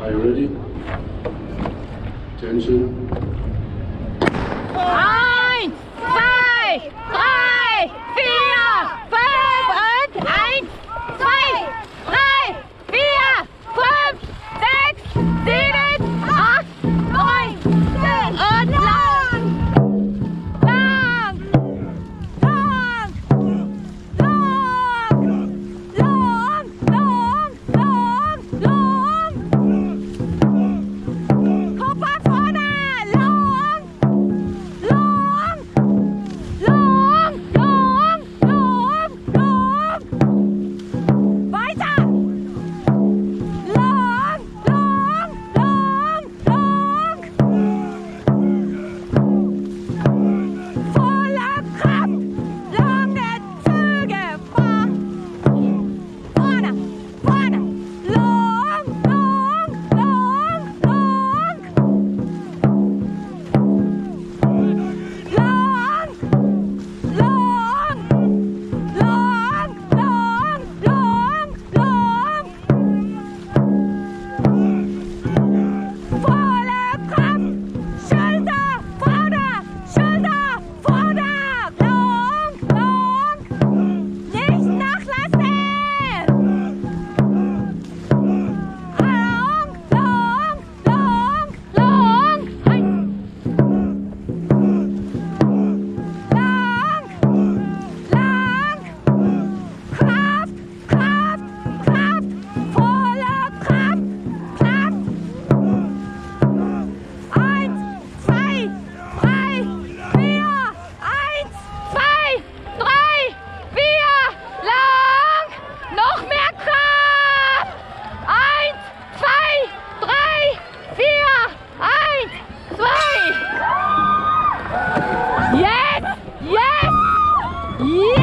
Are you ready? Attention. 아! Ah! Yeah!